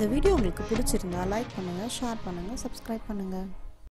இந்த வீடியோ உங்களுக்கு பிடிச்சிருந்தா லைக் பண்ணுங்கள் ஷேர் பண்ணுங்கள் சப்ஸ்கிரைப் பண்ணுங்கள்